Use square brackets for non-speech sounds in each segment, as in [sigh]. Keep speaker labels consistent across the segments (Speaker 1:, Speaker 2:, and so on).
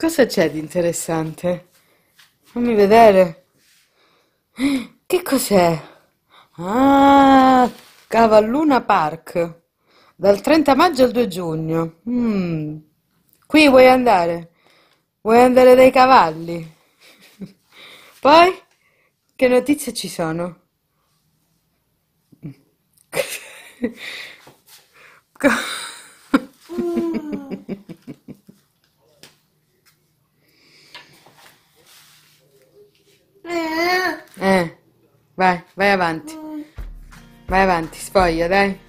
Speaker 1: Cosa c'è di interessante? Fammi vedere. Che cos'è? Ah, Cavalluna Park. Dal 30 maggio al 2 giugno. Mm. Qui vuoi andare? Vuoi andare dai cavalli? [laughs] Poi? Che notizie ci sono? [laughs] Eh, vai, vai avanti. Vai avanti, sfoglia, dai.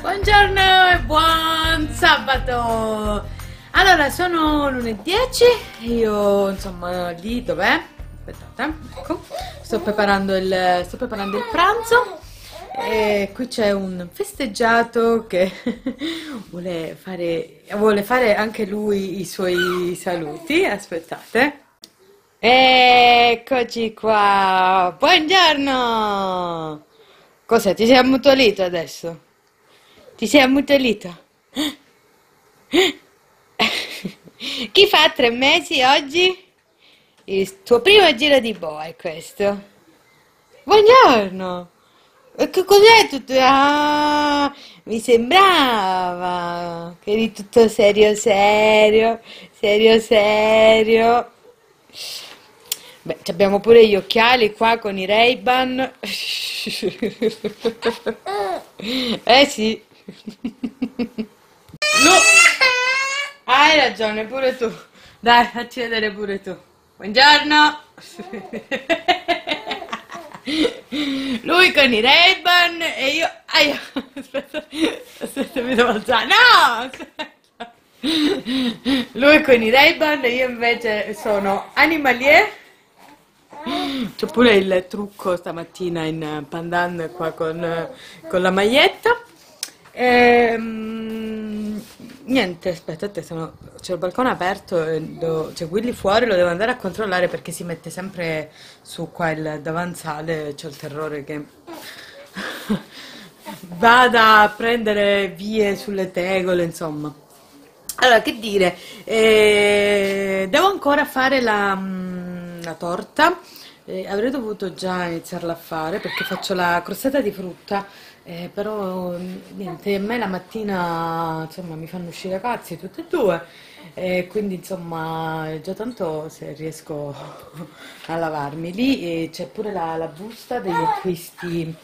Speaker 1: Buongiorno e buon sabato! Allora, sono lunedì 10, io insomma lì dov'è? Sto preparando il, sto preparando il pranzo e qui c'è un festeggiato che [laughs] vuole fare, vuole fare anche lui i suoi saluti, aspettate. Eccoci qua, buongiorno! Cos'è, ti sei ammutolito adesso? Ti sei ammutolito? [gasps] Chi fa tre mesi oggi? Il tuo primo giro di boa è questo. Buongiorno! E che cos'è tutto? Ah, mi sembrava che eri tutto serio, serio, serio, serio. Beh, abbiamo pure gli occhiali qua con i Ray-Ban. [laughs] Eh sì. [laughs] No. Hai ragione, pure tu. Dai, facci vedere pure tu. Buongiorno. Lui con i Ray-Ban e io... Aia. Aspetta, aspetta, mi devo alzare. No! Lui con i Ray-Ban e io invece sono animalier. C'ho pure il trucco stamattina in pandan qua con, con la maglietta. Ehm, niente, aspettate, sono, c'è il balcone aperto, do- c'è Willy fuori, lo devo andare a controllare perché si mette sempre su qua il davanzale, c'ho il terrore che [laughs] vada a prendere vie sulle tegole, insomma. Allora, che dire, eh, devo ancora fare la, mm, la torta, eh, avrei dovuto già iniziarla a fare perché faccio la crostata di frutta, eh, però niente, a me la mattina insomma mi fanno uscire cazzi tutte e due, e quindi insomma già tanto se riesco a lavarmi. Lì eh, c'è pure la, la busta degli acquisti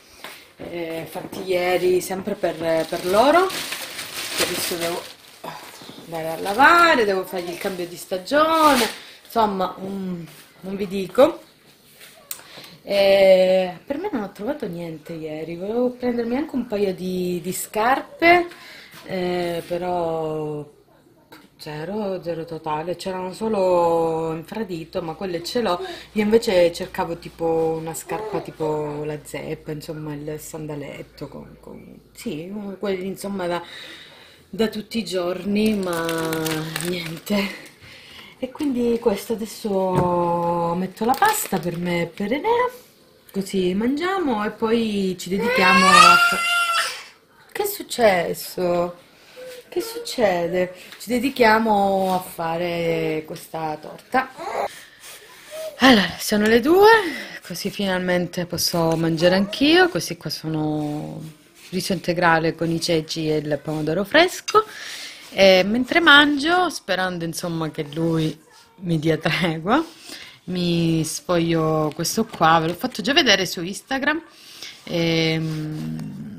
Speaker 1: eh, fatti ieri sempre per, per loro, adesso devo andare a lavare, devo fargli il cambio di stagione, insomma, mm, non vi dico. Eh, per me non ho trovato niente ieri, volevo prendermi anche un paio di, di scarpe, eh, però zero, zero totale, c'erano solo infradito, ma quelle ce l'ho. Io invece cercavo tipo una scarpa tipo la zeppa, insomma il sandaletto, con, con- sì, quelli insomma da, da tutti i giorni, ma niente. E quindi questo adesso metto la pasta per me e per Enea, così mangiamo e poi ci dedichiamo a... Che è successo? Che succede? Ci dedichiamo a fare questa torta. Allora, sono le due, così finalmente posso mangiare anch'io. Questi qua sono riso integrale con i ceci e il pomodoro fresco. E mentre mangio, sperando insomma che lui mi dia tregua, mi sfoglio questo qua. Ve l'ho fatto già vedere su Instagram. Ehm,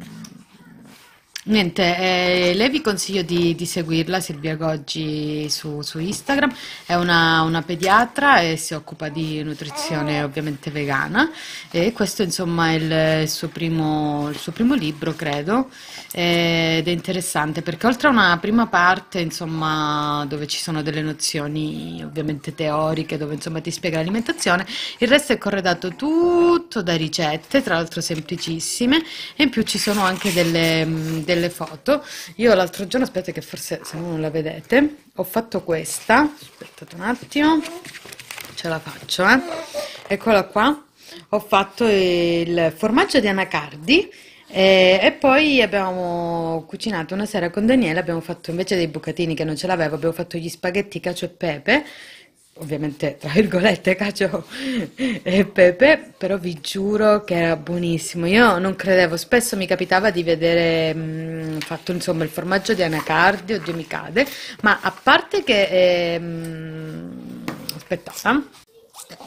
Speaker 1: Niente, eh, lei vi consiglio di, di seguirla, Silvia Goggi, su, su Instagram. È una, una pediatra e si occupa di nutrizione ovviamente vegana. E questo, insomma, è il, il suo primo, il suo primo libro, credo. eh, Ed è interessante perché oltre a una prima parte, insomma, dove ci sono delle nozioni ovviamente teoriche, dove insomma ti spiega l'alimentazione, il resto è corredato tutto da ricette, tra l'altro semplicissime, e in più ci sono anche delle, delle delle foto. Io l'altro giorno, aspetta che forse se no non la vedete, ho fatto questa, aspettate un attimo, ce la faccio, eh. Eccola qua, ho fatto il formaggio di anacardi e, e poi abbiamo cucinato una sera con Daniele, abbiamo fatto invece dei bucatini che non ce l'avevo, abbiamo fatto gli spaghetti cacio e pepe, ovviamente tra virgolette [laughs] cacio e pepe, però vi giuro che era buonissimo. Io non credevo, spesso mi capitava di vedere mh, fatto insomma il formaggio di anacardi, oddio mi cade, ma a parte che... Ehm, aspettate.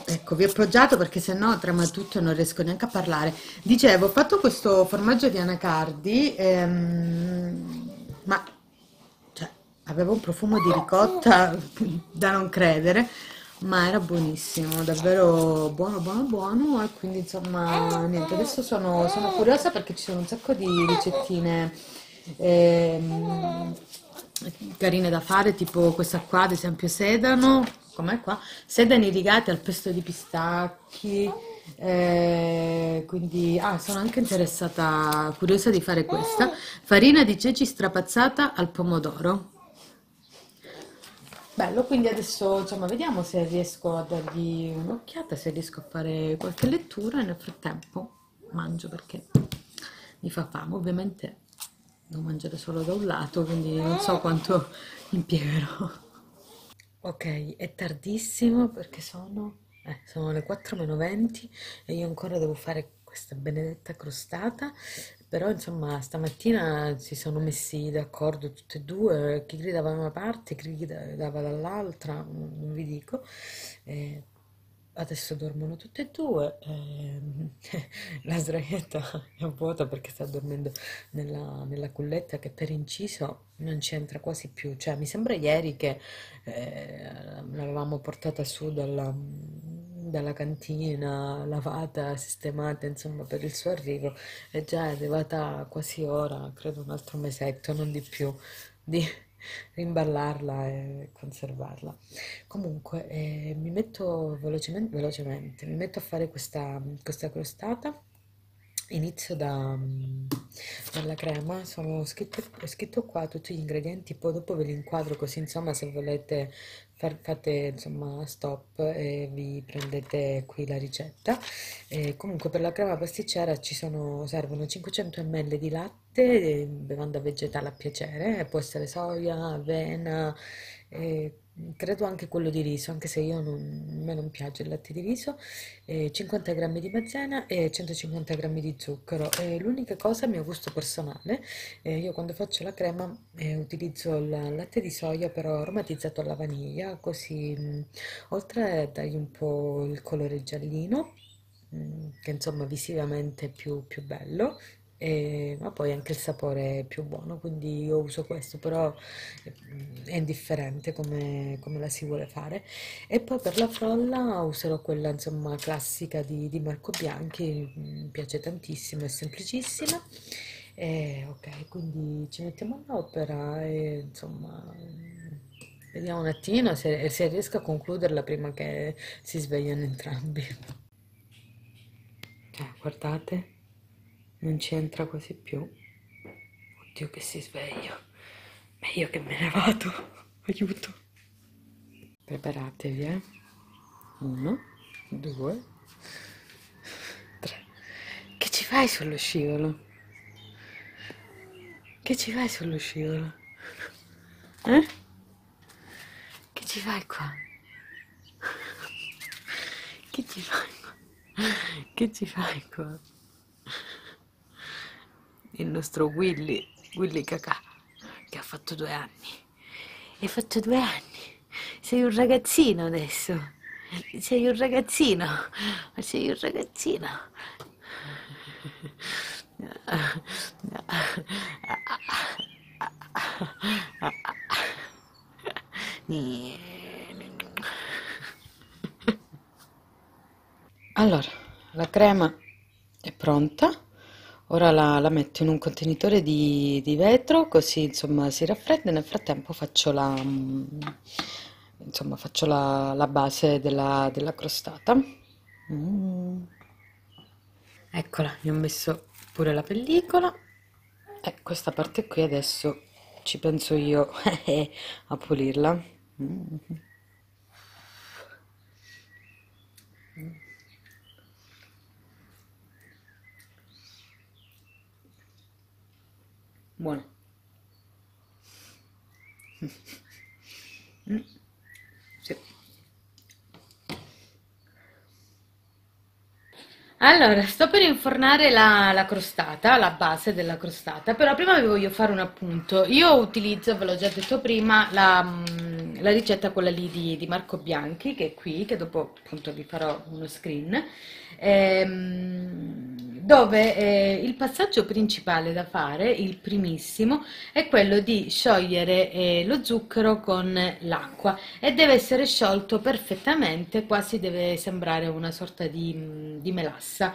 Speaker 1: Ecco, vi ho appoggiato perché sennò trema tutto e non riesco neanche a parlare. Dicevo, ho fatto questo formaggio di anacardi, ehm, ma aveva un profumo di ricotta [laughs] da non credere, ma era buonissimo, davvero buono, buono, buono. E quindi insomma, niente, adesso sono, sono curiosa perché ci sono un sacco di ricettine. Ehm, carine da fare, tipo questa qua, ad esempio sedano, com'è qua? Sedani rigati al pesto di pistacchi. Eh, quindi ah, sono anche interessata, curiosa di fare questa. Farina di ceci strapazzata al pomodoro. Bello, quindi adesso insomma vediamo se riesco a dargli un'occhiata, se riesco a fare qualche lettura e nel frattempo mangio perché mi fa fame. Ovviamente devo mangiare solo da un lato, quindi non so quanto [laughs] impiegherò. Ok, è tardissimo perché sono, eh, sono le 4 meno 20 e io ancora devo fare questa benedetta crostata, però insomma stamattina si sono messi d'accordo tutti e due, chi gridava da una parte, chi gridava dall'altra, non vi dico. Eh, Adesso dormono tutte e due, ehm, [laughs] la sdraietta è vuota perché sta dormendo nella, nella culletta che per inciso non c'entra quasi più, cioè mi sembra ieri che eh, l'avevamo portata su dalla, dalla cantina, lavata, sistemata, insomma per il suo arrivo e già è arrivata quasi ora, credo un altro mesetto, non di più, di rimballarla e conservarla. Comunque, eh, mi metto velocemente, velocemente, mi metto a fare questa, questa crostata. Inizio da, dalla crema, sono scritto, è scritto qua tutti gli ingredienti, poi dopo ve li inquadro così insomma se volete fate insomma stop e vi prendete qui la ricetta. E comunque per la crema pasticcera ci sono, servono 500 ml di latte, bevanda vegetale a piacere, può essere soia, avena, eh, credo anche quello di riso, anche se io non, a me non piace il latte di riso, eh, 50 g di mazzena e 150 g di zucchero. Eh, l'unica cosa a mio gusto personale, eh, io quando faccio la crema eh, utilizzo il latte di soia però aromatizzato alla vaniglia, così mh, oltre a dargli un po' il colore giallino, mh, che insomma visivamente è più, più bello, e, ma poi anche il sapore è più buono, quindi io uso questo, però è indifferente come, come la si vuole fare. E poi per la frolla userò quella insomma classica di, di Marco Bianchi, mi piace tantissimo, è semplicissima. E, ok, quindi ci mettiamo all'opera e insomma vediamo un attimino se, se riesco a concluderla prima che si svegliano entrambi. Eh, guardate non c'entra quasi più. Oddio che si sveglia. Meglio che me ne vado. [laughs] Aiuto. Preparatevi, eh. Uno, due, tre. Che ci fai sullo scivolo? Che ci fai sullo scivolo? Eh? Che ci fai qua? [laughs] Che ci fai qua? Che ci fai qua? Il nostro Willy, Willy Cacà, che ha fatto due anni. Hai fatto due anni. Sei un ragazzino adesso. Sei un ragazzino. Sei un ragazzino. Allora, la crema è pronta. Ora la, la metto in un contenitore di, di vetro così insomma si raffredda e nel frattempo faccio la, mm, insomma, faccio la, la base della, della crostata. Mm. Eccola, mi ho messo pure la pellicola E questa parte qui adesso ci penso io [laughs] a pulirla. Mm. Buono. Mm. Sì. Allora, sto per infornare la, la crostata, la base della crostata, però prima vi voglio fare un appunto. Io utilizzo, ve l'ho già detto prima, la, mm, la ricetta quella lì di, di Marco Bianchi, che è qui, che dopo appunto vi farò uno screen, ehm, dove eh, il passaggio principale da fare, il primissimo, è quello di sciogliere eh, lo zucchero con l'acqua e deve essere sciolto perfettamente, quasi deve sembrare una sorta di, mm, di melassa.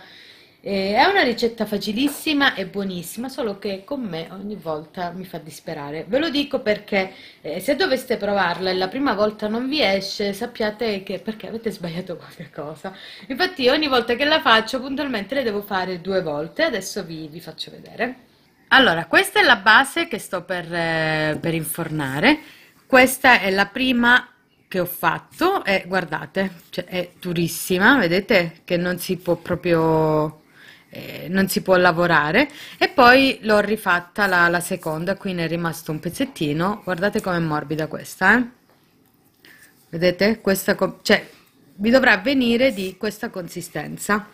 Speaker 1: Eh, è una ricetta facilissima e buonissima, solo che con me ogni volta mi fa disperare. Ve lo dico perché eh, se doveste provarla e la prima volta non vi esce, sappiate che perché avete sbagliato [laughs] qualche cosa. Infatti ogni volta che la faccio puntualmente le devo fare due volte, adesso vi, vi faccio vedere. Allora, questa è la base che sto per, eh, per infornare, questa è la prima che ho fatto e guardate, cioè, è durissima, vedete che non si può proprio eh, non si può lavorare e poi l'ho rifatta la, la, seconda qui ne è rimasto un pezzettino guardate com'è morbida questa eh? vedete questa cioè vi dovrà venire di questa consistenza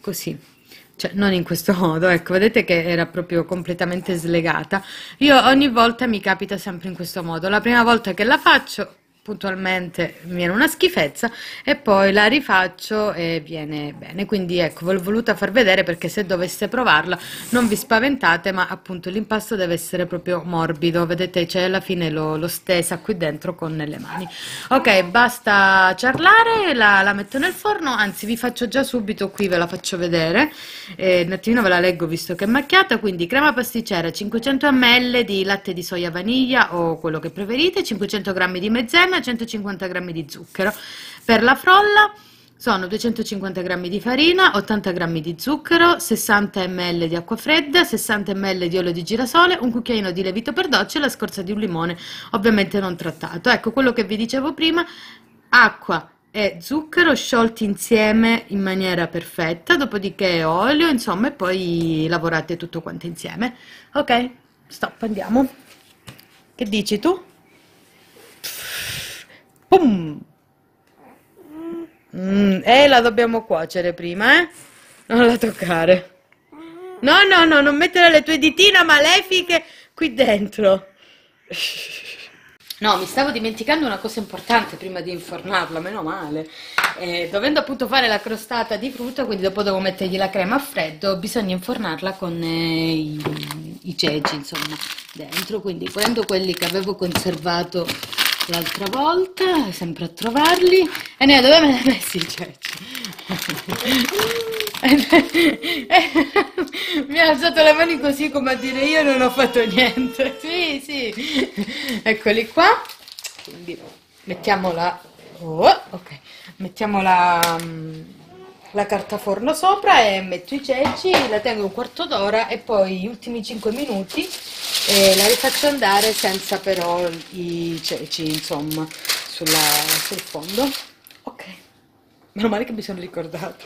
Speaker 1: così cioè non in questo [laughs] modo, ecco, vedete che era proprio completamente slegata. Io ogni volta mi capita sempre in questo modo. La prima volta che la faccio puntualmente viene una schifezza e poi la rifaccio e viene bene. Quindi ecco ve l'ho voluta far vedere perché se doveste provarla non vi spaventate ma appunto l'impasto deve essere proprio morbido. Vedete c'è alla fine l'ho stesa qui dentro con le mani. Ok basta ciarlare la, la, metto nel forno. Anzi vi faccio già subito qui ve la faccio vedere. Eh, un attimino ve la leggo visto che è macchiata. Quindi crema pasticcera 500 ml di latte di soia vaniglia o quello che preferite 500 g di mezzena farina, 150 g di zucchero. Per la frolla sono 250 g di farina, 80 g di zucchero, 60 ml di acqua fredda, 60 ml di olio di girasole, un cucchiaino di lievito per doccia e la scorza di un limone, ovviamente non trattato. Ecco quello che vi dicevo prima, acqua e zucchero sciolti insieme in maniera perfetta, dopodiché olio, insomma, e poi lavorate tutto quanto insieme. Ok, stop, andiamo. Che dici tu? Pum! Mm, eh, la dobbiamo cuocere prima, eh? Non la toccare. No, no, no, non mettere le tue ditine malefiche qui dentro. No, mi stavo dimenticando una cosa importante prima di infornarla, meno male. Eh, dovendo appunto fare la crostata di frutta, quindi dopo devo mettergli la crema a freddo, bisogna infornarla con eh, i, i ceci, insomma, dentro. Quindi prendo quelli che avevo conservato l'altra volta, sempre a trovarli. E ne dove me ne hai messi i ceci? [laughs] [laughs] Mi ha alzato le mani così come a dire io non ho fatto niente. [laughs] Sì, sì. Eccoli qua. Quindi mettiamola. Oh, ok. Mettiamo la, carta forno sopra e metto i ceci, la tengo un quarto d'ora e poi gli ultimi 5 minuti e la rifaccio andare senza però i ceci insomma sulla, sul fondo. Ok. Meno male che mi sono ricordato.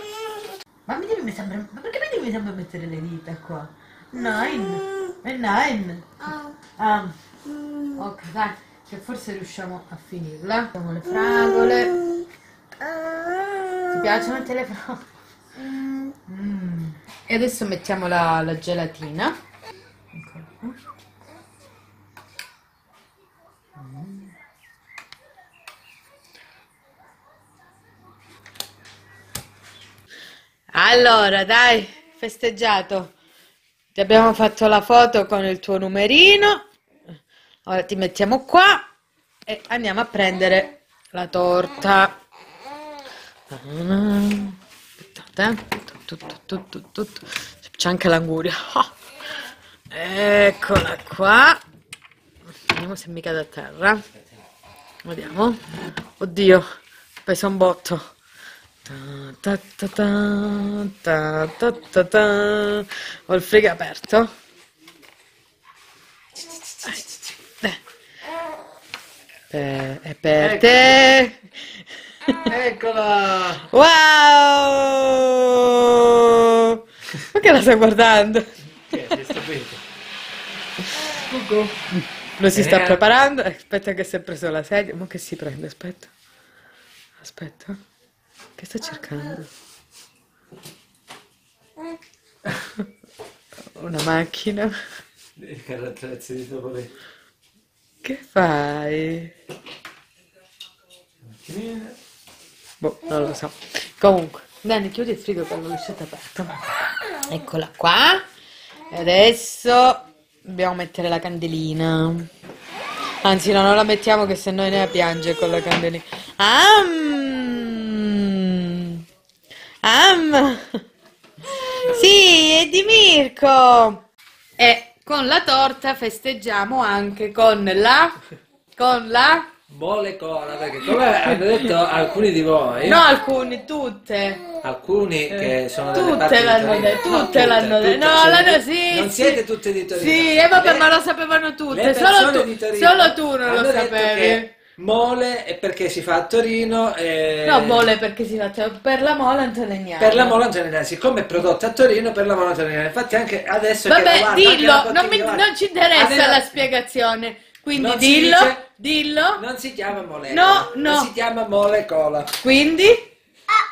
Speaker 1: Ma, mi devi sempre, ma perché mi devi sempre mettere le dita qua? nine. È nine. Ah. ok dai che forse riusciamo a finirla. Mettiamo le fragole. Ti piacciono te le fragole? Mm. e adesso mettiamo la, la gelatina Allora, dai, festeggiato. Ti abbiamo fatto la foto con il tuo numerino. Ora ti mettiamo qua e andiamo a prendere la torta. Aspettate, c'è anche l'anguria. Oh. Eccola qua. Vediamo se mi cade a terra. Vediamo. Oddio, pesa un botto. Ta ta ta ta ta ta ta Ho il frigo aperto. Eh. È per te.
Speaker 2: Eccola!
Speaker 1: Wow! Ma che la stai guardando?
Speaker 2: Che è? Cucù.
Speaker 1: Lo si sta
Speaker 2: Eh.
Speaker 1: preparando. Aspetta che si è preso la sedia. Ma che si prende? Aspetta. Aspetta. Che sta cercando? Una macchina.
Speaker 2: Il carrattrezzi di Topolino.
Speaker 1: Che fai? Boh, non lo so. Comunque, Dani, chiudi il frigo con l'uscita aperta. Eccola qua. E adesso dobbiamo mettere la candelina. Anzi, no, non la mettiamo che se no ne piange con la candelina. Am! Am! Sì, è di Mirko! E con la torta festeggiamo anche con la... con la...
Speaker 2: Mole cola, perché come hanno detto alcuni di voi,
Speaker 1: No, alcuni, tutte.
Speaker 2: alcuni che sono delle
Speaker 1: Tutte
Speaker 2: parti di
Speaker 1: l'hanno
Speaker 2: Torino,
Speaker 1: detto,
Speaker 2: no,
Speaker 1: tutte l'hanno detto. No,
Speaker 2: cioè,
Speaker 1: l'hanno sì.
Speaker 2: Non
Speaker 1: sì.
Speaker 2: siete tutte di Torino.
Speaker 1: Sì, e vabbè,
Speaker 2: Le-
Speaker 1: ma lo sapevano
Speaker 2: le
Speaker 1: tutte. Solo tu,
Speaker 2: Torino
Speaker 1: solo tu non
Speaker 2: hanno
Speaker 1: lo
Speaker 2: detto
Speaker 1: sapevi.
Speaker 2: che Mole è perché si fa a Torino e...
Speaker 1: No, mole perché si fa cioè, per la mola Antoniana.
Speaker 2: Per la mola antonina, siccome è prodotto a Torino per la mola antonina, infatti anche adesso che la
Speaker 1: Vabbè,
Speaker 2: guardo, anche
Speaker 1: dillo,
Speaker 2: la
Speaker 1: non, mi-
Speaker 2: bottiglia,
Speaker 1: non ci interessa
Speaker 2: aveva-
Speaker 1: la spiegazione. Quindi
Speaker 2: Non si
Speaker 1: dillo,
Speaker 2: dice-
Speaker 1: dillo.
Speaker 2: Non si chiama mole.
Speaker 1: No, no.
Speaker 2: Si chiama mole cola.
Speaker 1: Quindi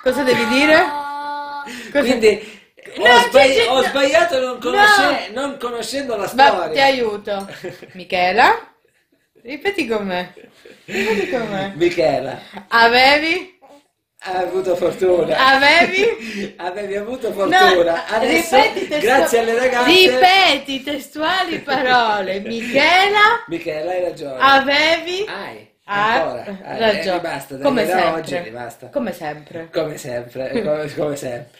Speaker 1: cosa devi dire? Cosa-
Speaker 2: Quindi
Speaker 1: No,
Speaker 2: ho, sbagli-
Speaker 1: c'è- c'è-
Speaker 2: ho
Speaker 1: no.
Speaker 2: sbagliato non, conosce- non conoscendo la storia.
Speaker 1: ti aiuto. [laughs] Michela? Ripeti con me. Ripeti con me.
Speaker 2: Michela,
Speaker 1: Avevi?
Speaker 2: Hai avuto fortuna.
Speaker 1: Avevi? [laughs]
Speaker 2: Avevi avuto fortuna. Adesso,
Speaker 1: ripeti testu-
Speaker 2: grazie alle ragazze.
Speaker 1: Ripeti testuali parole. [laughs] Michela,
Speaker 2: Michela, hai ragione.
Speaker 1: avevi?
Speaker 2: Hai.
Speaker 1: Ah,
Speaker 2: Ancora. Hai.
Speaker 1: ragione.
Speaker 2: Eh, basta,
Speaker 1: Come sempre.
Speaker 2: oggi basta.
Speaker 1: Come sempre.
Speaker 2: Come sempre, come, come sempre.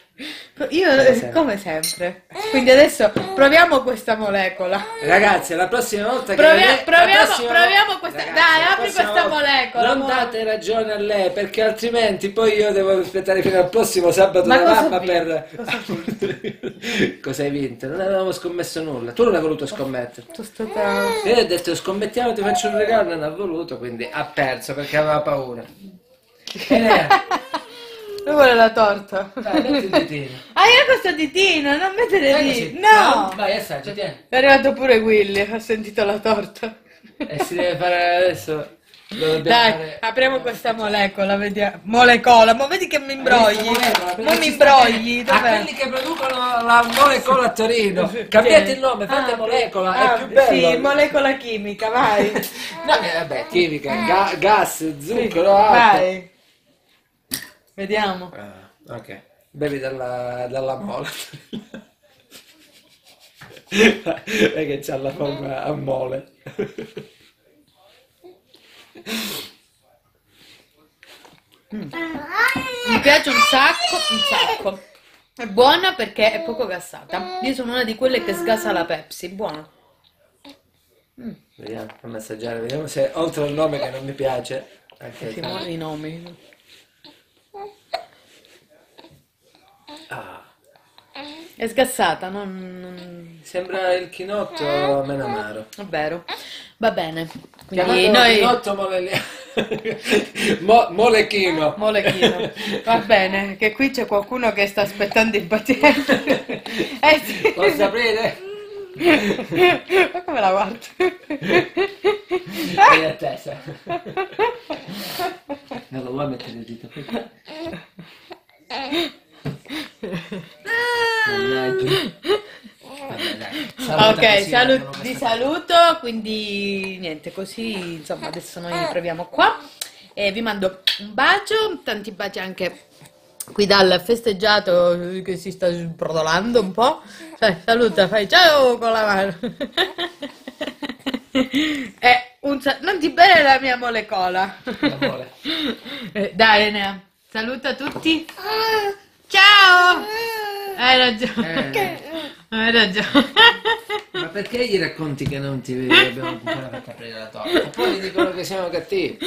Speaker 1: Io
Speaker 2: Come
Speaker 1: eh,
Speaker 2: sempre.
Speaker 1: come sempre. Quindi adesso proviamo questa molecola.
Speaker 2: Ragazzi, la prossima volta che
Speaker 1: Provia-
Speaker 2: la
Speaker 1: proviamo-
Speaker 2: prossima-
Speaker 1: proviamo questa- dai,
Speaker 2: la
Speaker 1: apri questa
Speaker 2: volta
Speaker 1: molecola,
Speaker 2: Non
Speaker 1: amore.
Speaker 2: date ragione a lei, perché altrimenti poi io devo aspettare fino al prossimo sabato
Speaker 1: Ma
Speaker 2: da mamma per [laughs]
Speaker 1: Cosa
Speaker 2: hai vinto? Non avevamo scommesso nulla. Tu non hai voluto scommettere.
Speaker 1: Caos.
Speaker 2: Io ho detto scommettiamo, ti faccio un regalo, non ha voluto, quindi ha perso perché aveva paura. Elena,
Speaker 1: Lui vuole la torta.
Speaker 2: dai, metti il ditino.
Speaker 1: Ah, io questo ditino, non mettere lì. No!
Speaker 2: Vai, assaggia, tieni.
Speaker 1: È arrivato pure Willy, ha sentito la torta.
Speaker 2: E si deve fare adesso.
Speaker 1: Dai,
Speaker 2: fare-
Speaker 1: apriamo questa molecola, vediamo. Molecola, ma vedi che mi imbrogli. Non mi imbrogli.
Speaker 2: A quelli che producono la molecola a Torino. Cambiate il nome, fate
Speaker 1: Ah,
Speaker 2: molecola,
Speaker 1: ah,
Speaker 2: è più bello.
Speaker 1: Sì, molecola chimica, vai. [laughs]
Speaker 2: No, eh, vabbè, chimica, ga- gas, zucchero, acqua.
Speaker 1: vai. Vediamo.
Speaker 2: Ah, ok, bevi dalla, dalla mola. [laughs] È che c'ha la forma a mole.
Speaker 1: Mi piace un sacco, un sacco. È buona perché è poco gassata. Io sono una di quelle che sgasa la Pepsi, buona.
Speaker 2: Vediamo, fammi assaggiare, vediamo se oltre al nome che non mi piace. Anche
Speaker 1: i nomi.
Speaker 2: Ah,
Speaker 1: È sgassata, non... non-
Speaker 2: sembra il chinotto meno amaro.
Speaker 1: È vero. Va bene. Quindi noi...
Speaker 2: chinotto mole... [laughs] Mo- molechino.
Speaker 1: Molechino. Va bene, che qui c'è qualcuno che sta aspettando impaziente. [laughs] Eh sì.
Speaker 2: Posso aprire? [laughs]
Speaker 1: Ma come la guardo?
Speaker 2: Vai a testa. Non lo vuoi mettere il dito qui?
Speaker 1: Ok,
Speaker 2: così,
Speaker 1: salu- vi saluto, quindi niente, così insomma adesso noi proviamo qua e vi mando un bacio, tanti baci anche qui dal festeggiato che si sta sbrodolando un po'. Dai, saluta, fai ciao con la mano. [laughs] e un sa- non ti bere la mia molecola. Eh, Dai, Enea, saluta tutti. Ciao! Hai ragione.
Speaker 2: Eh.
Speaker 1: Hai ragione.
Speaker 2: Ma perché gli racconti che non ti vedi? Abbiamo ancora fatto aprire la torta. Poi gli dicono che siamo cattivi.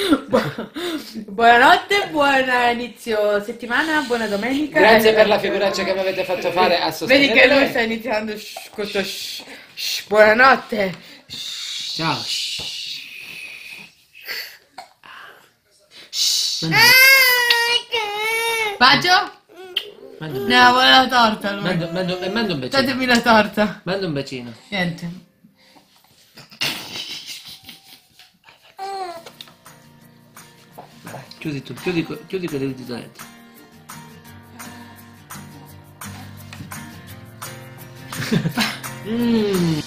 Speaker 1: Buonanotte, buon inizio settimana, buona domenica.
Speaker 2: Grazie
Speaker 1: Eh,
Speaker 2: per la figuraccia che mi avete fatto fare a sostenere.
Speaker 1: Vedi che lui sta iniziando shh, questo shh, shh, buonanotte.
Speaker 2: Ciao.
Speaker 1: Bacio?
Speaker 2: Un
Speaker 1: Ne vuole la torta lui.
Speaker 2: Manda, eh, manda un bacino.
Speaker 1: Datemi la torta.
Speaker 2: Manda un bacino.
Speaker 1: Niente.
Speaker 2: Vai, chiudi tu, chiudi, que- chiudi quelle ditonetti. Mmm.